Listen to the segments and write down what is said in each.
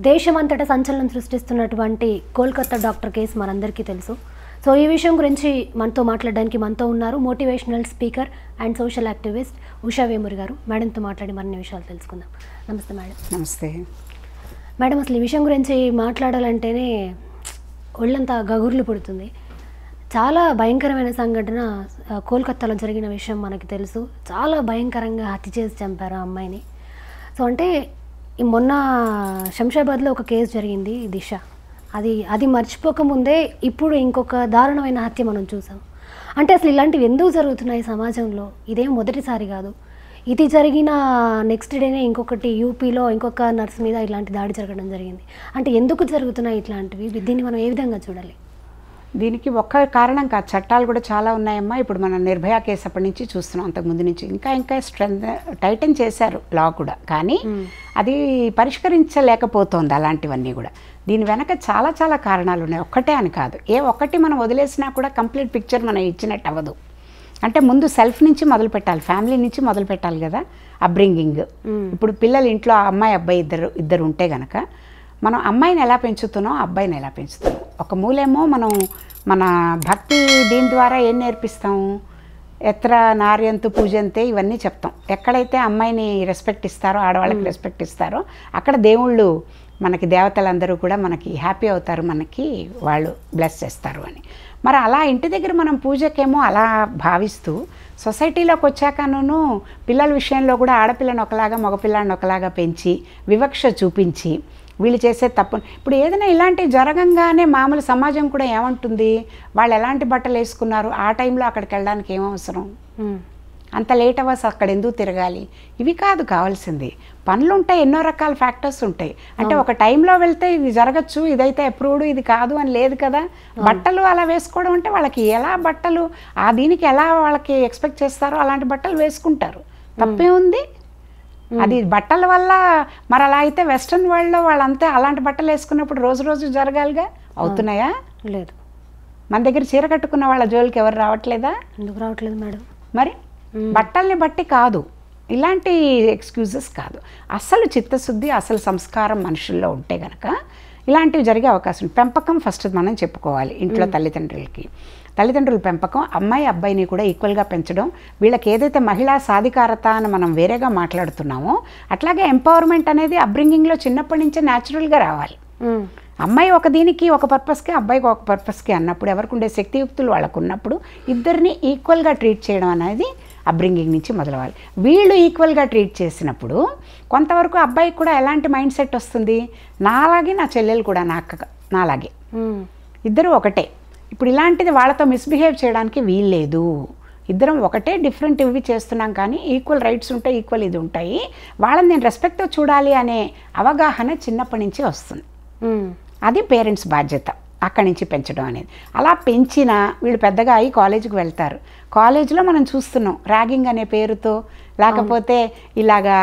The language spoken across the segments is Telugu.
దేశమంతటా సంచలనం సృష్టిస్తున్నటువంటి కోల్కతా డాక్టర్ కేసు మనందరికీ తెలుసు. సో ఈ విషయం గురించి మనతో మాట్లాడడానికి మనతో ఉన్నారు motivational speaker and social activist Usha Vemuri గారు. మేడంతో మాట్లాడి మరిన్ని విషయాలు తెలుసుకుందాం. నమస్తే మేడం. నమస్తే. మేడం అసలు ఈ విషయం గురించి మాట్లాడాలంటేనే ఒళ్ళంతా గగుర్లు పుడుతుంది. చాలా భయంకరమైన సంఘటన ఆ, కోల్కతాలో జరిగిన విషయం మనకి తెలుసు. చాలా భయంకరంగా హత్య చేసి చంపారు ఆ అమ్మాయిని. సో అంటే మొన్న శంషాబాద్లో ఒక కేసు జరిగింది దిశ. అది అది మర్చిపోకముందే ఇప్పుడు ఇంకొక దారుణమైన హత్య మనం చూసాం. అంటే అసలు ఇలాంటివి ఎందుకు జరుగుతున్నాయి సమాజంలో? ఇదేం మొదటిసారి కాదు. ఇది జరిగిన నెక్స్ట్ డేనే ఇంకొకటి యూపీలో ఇంకొక నర్స్ మీద ఇలాంటి దాడి జరగడం జరిగింది. అంటే ఎందుకు జరుగుతున్నాయి ఇట్లాంటివి? దీన్ని మనం ఏ విధంగా చూడాలి? దీనికి ఒక్క కారణం కాదు. చట్టాలు కూడా చాలా ఉన్నాయమ్మా. ఇప్పుడు మనం నిర్భయ కేసు అప్పటి నుంచి చూస్తున్నాం అంతకు ముందు నుంచి. ఇంకా ఇంకా స్ట్రెంత్ టైటన్ చేశారు లా కూడా. కానీ అది పరిష్కరించలేకపోతోంది అలాంటివన్నీ కూడా. దీని వెనక చాలా చాలా కారణాలు ఉన్నాయి. ఒక్కటే అని కాదు. ఏ ఒక్కటి మనం వదిలేసినా కూడా కంప్లీట్ పిక్చర్ మనం ఇచ్చినట్టు అవ్వదు. అంటే ముందు సెల్ఫ్ నుంచి మొదలు పెట్టాలి. ఫ్యామిలీ నుంచి మొదలు పెట్టాలి కదా. అబ్రింగింగ్ ఇప్పుడు పిల్లలు ఇంట్లో ఆ అమ్మాయి అబ్బాయి ఇద్దరు ఇద్దరు ఉంటే గనక మనం అమ్మాయిని ఎలా పెంచుతున్నాం అబ్బాయిని ఎలా పెంచుతున్నాం? ఒక మూలేమో మనం మన భక్తి దీని ద్వారా ఏం నేర్పిస్తాం? ఎత్ర నార్యంతు పూజంతే ఇవన్నీ చెప్తాం. ఎక్కడైతే అమ్మాయిని రెస్పెక్ట్ ఇస్తారో ఆడవాళ్ళకి రెస్పెక్ట్ ఇస్తారో అక్కడ దేవుళ్ళు మనకి దేవతలందరూ కూడా మనకి హ్యాపీ అవుతారు మనకి వాళ్ళు బ్లెస్ చేస్తారు అని. మరి అలా ఇంటి దగ్గర మనం పూజకేమో అలా భావిస్తూ సొసైటీలోకి వచ్చాకను పిల్లల విషయంలో కూడా ఆడపిల్లని ఒకలాగా మగపిల్లాడిని ఒకలాగా పెంచి వివక్ష చూపించి వీళ్ళు చేసే తప్పు. ఇప్పుడు ఏదైనా ఇలాంటివి జరగంగానే మామూలు సమాజం కూడా ఏమంటుంది? వాళ్ళు ఎలాంటి బట్టలు వేసుకున్నారు? ఆ టైంలో అక్కడికి వెళ్ళడానికి ఏం అవసరం? అంత లేట్ అవర్స్ అక్కడ ఎందుకు తిరగాలి? ఇవి కాదు కావాల్సింది. పనులు ఉంటాయి ఎన్నో రకాల ఫ్యాక్టర్స్ ఉంటాయి. అంటే ఒక టైంలో వెళ్తే ఇది జరగచ్చు ఇదైతే అప్రూవ్డ్ ఇది కాదు అని లేదు కదా? బట్టలు అలా వేసుకోవడం అంటే వాళ్ళకి ఎలా బట్టలు ఆ దీనికి ఎలా వాళ్ళకి ఎక్స్పెక్ట్ చేస్తారో అలాంటి బట్టలు వేసుకుంటారు. తప్పే ఉంది. అది బట్టల వల్ల మరి అలా అయితే వెస్ట్రన్ వరల్డ్లో వాళ్ళంతా అలాంటి బట్టలు వేసుకున్నప్పుడు రోజు రోజు జరగాలిగా? అవుతున్నాయా? లేదు. మన దగ్గర చీర కట్టుకున్న వాళ్ళ జోలికి ఎవరు రావట్లేదా? ఎందుకు రావట్లేదు మేడం? మరి బట్టల్ని బట్టి కాదు. ఇలాంటి ఎక్స్క్యూజెస్ కాదు. అసలు చిత్తశుద్ధి అసలు సంస్కారం మనుషుల్లో ఉంటే గనక ఇలాంటివి జరిగే అవకాశం. పెంపకం ఫస్ట్ మనం చెప్పుకోవాలి ఇంట్లో తల్లిదండ్రులకి. తల్లిదండ్రుల పెంపకం అమ్మాయి అబ్బాయిని కూడా ఈక్వల్గా పెంచడం వీళ్ళకి ఏదైతే మహిళా సాధికారత అని మనం వేరేగా మాట్లాడుతున్నామో అట్లాగే ఎంపవర్మెంట్ అనేది అబ్రింగింగ్లో చిన్నప్పటి నుంచే న్యాచురల్గా రావాలి. అమ్మాయి ఒక దీనికి ఒక పర్పస్కి అబ్బాయికి ఒక పర్పస్కి అన్నప్పుడు ఎవరికి ఉండే శక్తియుక్తులు వాళ్ళకు ఉన్నప్పుడు ఇద్దరిని ఈక్వల్గా ట్రీట్ చేయడం అనేది అబ్రింగింగ్ నుంచి మొదలవ్వాలి. వీళ్ళు ఈక్వల్గా ట్రీట్ చేసినప్పుడు కొంతవరకు అబ్బాయికి కూడా ఎలాంటి మైండ్ సెట్ వస్తుంది? నాలాగే నా చెల్లెలు కూడా నా అక్క నాలాగే. ఇద్దరు ఒకటే. ఇప్పుడు ఇలాంటిది వాళ్ళతో మిస్బిహేవ్ చేయడానికి వీల్లేదు. ఇద్దరం ఒకటే డిఫరెంట్ ఇవి చేస్తున్నాం కానీ ఈక్వల్ రైట్స్ ఉంటాయి ఈక్వల్ ఇది ఉంటాయి. వాళ్ళని నేను రెస్పెక్ట్తో చూడాలి అనే అవగాహన చిన్నప్పటి నుంచి వస్తుంది. అది పేరెంట్స్ బాధ్యత. అక్కడి నుంచి పెంచడం అనేది. అలా పెంచినా వీళ్ళు పెద్దగా అయ్యి కాలేజీకి వెళ్తారు. కాలేజీలో మనం చూస్తున్నాం ర్యాగింగ్ అనే పేరుతో. లేకపోతే ఇలాగా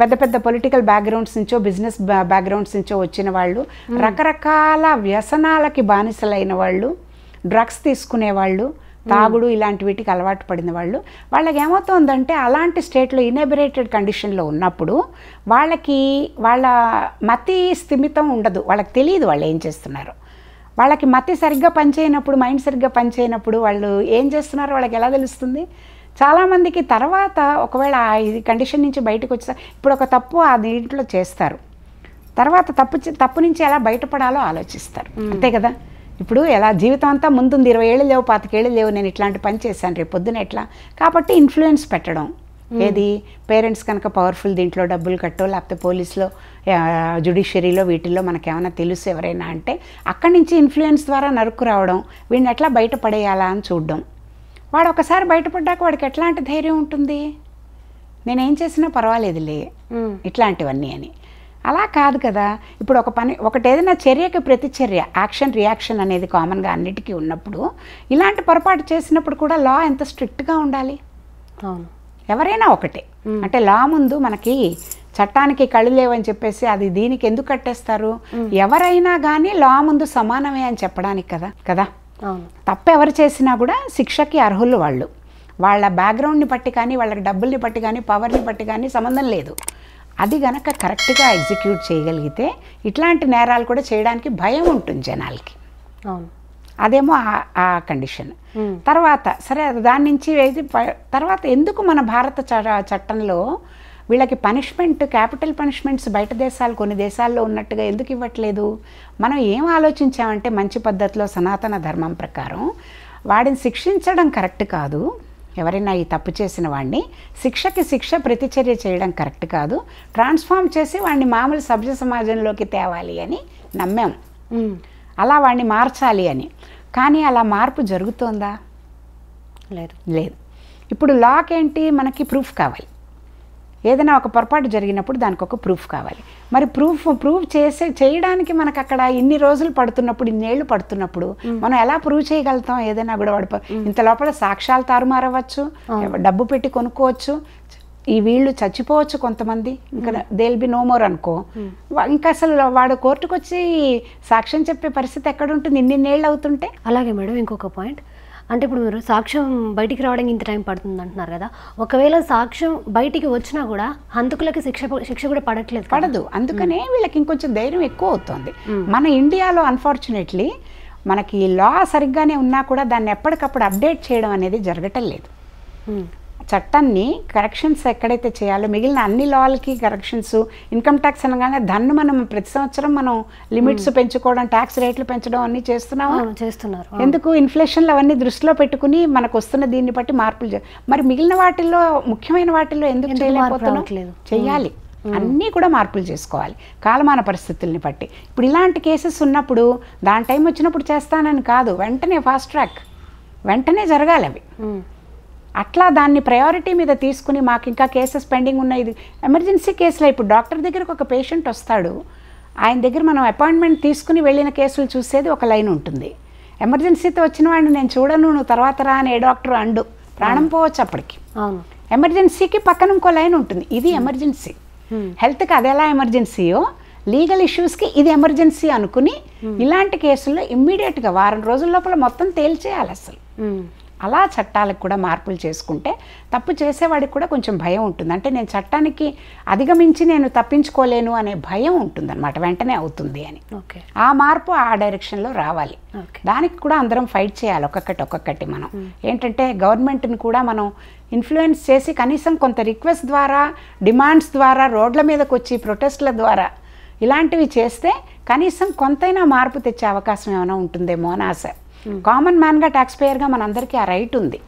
పెద్ద పెద్ద పొలిటికల్ బ్యాక్గ్రౌండ్స్ నుంచో బిజినెస్ బ్యాక్గ్రౌండ్స్ నుంచో వచ్చిన వాళ్ళు రకరకాల వ్యసనాలకి బానిసలైన వాళ్ళు డ్రగ్స్ తీసుకునే వాళ్ళు తాగుడు ఇలాంటి వీటికి అలవాటు పడిన వాళ్ళు వాళ్ళకి ఏమవుతుందంటే అలాంటి స్టేట్లో ఇనబరేటెడ్ కండిషన్లో ఉన్నప్పుడు వాళ్ళకి వాళ్ళ మతి స్థిమితం ఉండదు. వాళ్ళకి తెలియదు వాళ్ళు ఏం చేస్తున్నారు. వాళ్ళకి మతి సరిగ్గా పనిచేయనప్పుడు మైండ్ సరిగ్గా పనిచేయనప్పుడు వాళ్ళు ఏం చేస్తున్నారో వాళ్ళకి ఎలా తెలుస్తుంది? చాలామందికి తర్వాత ఒకవేళ ఆ ఇది కండిషన్ నుంచి బయటకు వచ్చా ఇప్పుడు ఒక తప్పు ఆ దీంట్లో చేస్తారు. తర్వాత తప్పు తప్పు నుంచి ఎలా బయటపడాలో ఆలోచిస్తారు. అంతే కదా? ఇప్పుడు ఎలా జీవితం అంతా ముందుంది ఇరవై ఏళ్ళు లేవు పాతికేళ్ళు లేవు నేను ఇట్లాంటి పని చేశాను రేపు పొద్దున ఎట్లా? కాబట్టి ఇన్ఫ్లుయెన్స్ పెట్టడం. ఏది? పేరెంట్స్ కనుక పవర్ఫుల్ దీంట్లో డబ్బులు కట్టో లేకపోతే పోలీసులో జుడిషియరీలో వీటిల్లో మనకేమైనా తెలుసు ఎవరైనా అంటే అక్కడి నుంచి ఇన్ఫ్లుయెన్స్ ద్వారా నరుక్కు రావడం వీడిని ఎట్లా బయటపడేయాలా అని చూడడం. వాడు ఒకసారి బయటపడ్డాక వాడికి ఎట్లాంటి ధైర్యం ఉంటుంది? నేనేం చేసినా పర్వాలేదులే. ఇట్లాంటివన్నీ అని. అలా కాదు కదా. ఇప్పుడు ఒక పని ఒకటి ఏదైనా చర్యకి ప్రతిచర్య యాక్షన్ రియాక్షన్ అనేది కామన్గా అన్నిటికీ ఉన్నప్పుడు ఇలాంటి పొరపాటు చేసినప్పుడు కూడా లా ఎంత స్ట్రిక్ట్గా ఉండాలి? అవును. ఎవరైనా ఒకటే. అంటే లా ముందు మనకి చట్టానికి కళ్ళు లేవని చెప్పేసి అది దీనికి ఎందుకు కట్టేస్తారు? ఎవరైనా కానీ లా ముందు సమానమే అని చెప్పడానికి కదా కదా? అవును. తప్పు ఎవరు చేసినా కూడా శిక్షకి అర్హులు వాళ్ళు. వాళ్ళ బ్యాక్గ్రౌండ్ని బట్టి కానీ వాళ్ళకి డబ్బుల్ని బట్టి కానీ పవర్ని బట్టి కానీ సంబంధం లేదు. అది గనక కరెక్ట్గా ఎగ్జిక్యూట్ చేయగలిగితే ఇట్లాంటి నేరాలు కూడా చేయడానికి భయం ఉంటుంది జనాలకి. అవును. అదేమో ఆ- ఆ కండిషన్ మ్మ్. తర్వాత సరే దాని నుంచి తర్వాత ఎందుకు మన భారత చట్టంలో వీళ్ళకి పనిష్మెంట్ క్యాపిటల్ పనిష్మెంట్స్ బయట దేశాలు కొన్ని దేశాల్లో ఉన్నట్టుగా ఎందుకు ఇవ్వట్లేదు? మనం ఏం ఆలోచించామంటే మంచి పద్ధతిలో సనాతన ధర్మం ప్రకారం వాడిని శిక్షించడం కరెక్ట్ కాదు. ఎవరైనా ఈ తప్పు చేసిన వాడిని శిక్షకి శిక్ష ప్రతిచర్య చేయడం కరెక్ట్ కాదు. ట్రాన్స్ఫార్మ్ చేసి వాడిని మామూలు సభ్య సమాజంలోకి తేవాలి అని నమ్మాం. మ్మ్. అలా వాడిని మార్చాలి అని. కానీ అలా మార్పు జరుగుతోందా? లేదు. లేదు. ఇప్పుడు లాక్ ఏంటి? మనకి ప్రూఫ్ కావాలి. ఏదైనా ఒక పొరపాటు జరిగినప్పుడు దానికి ఒక ప్రూఫ్ కావాలి. మరి ప్రూఫ్ ప్రూఫ్ చేసే చేయడానికి మనకు అక్కడ ఇన్ని రోజులు పడుతున్నప్పుడు ఇన్నేళ్ళు పడుతున్నప్పుడు మనం ఎలా ప్రూవ్ చేయగలుగుతాం? ఏదైనా కూడా ఇంత లోపల సాక్ష్యాలు తారుమారవచ్చు డబ్బు పెట్టి కొనుక్కోవచ్చు. ఈ వీళ్ళు చచ్చిపోవచ్చు కొంతమంది. ఇంకా దేల్ బి నో మోర్ అనుకో. వా- ఇంకా అసలు వాడు కోర్టుకు వచ్చి సాక్ష్యం చెప్పే పరిస్థితి ఎక్కడ ఉంటుంది ఇన్నిన్నేళ్ళు అవుతుంటే? అలాగే మేడం ఇంకొక పాయింట్ అంటే ఇప్పుడు మీరు సాక్ష్యం బయటికి రావడానికి ఇంత టైం పడుతుంది అంటున్నారు కదా. ఒకవేళ సాక్ష్యం బయటికి వచ్చినా కూడా హంతకులకి శిక్ష శిక్ష కూడా పడట్లేదు? పడదు. అందుకనే వీళ్ళకి ఇంకొంచెం ధైర్యం ఎక్కువ అవుతుంది. మన ఇండియాలో అన్ఫార్చునేట్లీ మనకి లా సరిగ్గానే ఉన్నా కూడా దాన్ని ఎప్పటికప్పుడు అప్డేట్ చేయడం అనేది జరగటం లేదు. చట్టాన్ని కరెక్షన్స్ ఎక్కడైతే చేయాలో మిగిలిన అన్ని లాలకి కరెక్షన్స్ ఇన్కమ్ ట్యాక్స్ అనగానే దాన్ని మనం ప్రతి సంవత్సరం మనం లిమిట్స్ పెంచుకోవడం ట్యాక్స్ రేట్లు పెంచడం అన్నీ చేస్తున్నామా? చేస్తున్నారు. ఎందుకు? ఇన్ఫ్లేషన్లు అవన్నీ దృష్టిలో పెట్టుకుని మనకు వస్తున్న దీన్ని బట్టి మార్పులు మరి మిగిలిన వాటిల్లో ముఖ్యమైన వాటిల్లో ఎందుకు చేయలేకపోతున్నాం? రావట్లేదు? చెయ్యాలి అన్నీ కూడా మార్పులు చేసుకోవాలి. కాలమాన పరిస్థితుల్ని బట్టి. ఇప్పుడు ఇలాంటి కేసెస్ ఉన్నప్పుడు దాని టైం వచ్చినప్పుడు చేస్తానని కాదు వెంటనే ఫాస్ట్ ట్రాక్ వెంటనే జరగాలి అవి. అట్లా దాన్ని ప్రయారిటీ మీద తీసుకుని మాకు ఇంకా కేసెస్ పెండింగ్ ఉన్నాయి. ఇది ఎమర్జెన్సీ కేసులో ఇప్పుడు డాక్టర్ దగ్గరకు ఒక పేషెంట్ వస్తాడు. ఆయన దగ్గర మనం అపాయింట్మెంట్ తీసుకుని వెళ్ళిన కేసులు చూసేది ఒక లైన్ ఉంటుంది. ఎమర్జెన్సీతో వచ్చిన వాడిని నేను చూడను నువ్వు తర్వాత రా అని ఏ డాక్టర్ అండు. ప్రాణం పోవచ్చు అప్పటికి. ఎమర్జెన్సీకి పక్కన ఇంకో లైన్ ఉంటుంది. ఇది ఎమర్జెన్సీ మ్మ్. హెల్త్కి అది ఎలా ఎమర్జెన్సీయో లీగల్ ఇష్యూస్కి ఇది ఎమర్జెన్సీ అనుకుని ఇలాంటి కేసుల్లో ఇమ్మీడియట్గా వారం రోజుల లోపల మొత్తం తేల్చేయాలి అసలు. అలా చట్టాలకు కూడా మార్పులు చేసుకుంటే తప్పు చేసేవాడికి కూడా కొంచెం భయం ఉంటుంది. అంటే నేను చట్టానికి అధిగమించి నేను తప్పించుకోలేను అనే భయం ఉంటుందన్నమాట వెంటనే అవుతుంది అని. ఓకే. ఆ మార్పు ఆ డైరెక్షన్లో రావాలి. దానికి కూడా అందరం ఫైట్ చేయాలి ఒక్కొక్కటి ఒక్కొక్కటి మనం. ఏంటంటే గవర్నమెంట్ని కూడా మనం ఇన్ఫ్లుయెన్స్ చేసి కనీసం కొంత రిక్వెస్ట్ ద్వారా డిమాండ్స్ ద్వారా రోడ్ల మీదకి వచ్చి ప్రొటెస్ట్ల ద్వారా ఇలాంటివి చేస్తే కనీసం కొంతైనా మార్పు తెచ్చే అవకాశం ఏమైనా ఉంటుందేమో అని ఆశ. కామన్ మ్యాన్గా ట్యాక్స్ పేయర్గా మనందరికీ ఆ రైట్ ఉంది.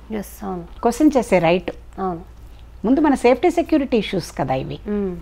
క్వశ్చన్ చేసే రైట్ ముందు మన సేఫ్టీ సెక్యూరిటీ ఇష్యూస్ కదా ఇవి. మ్మ్.